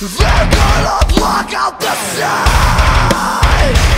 They're gonna block out the sun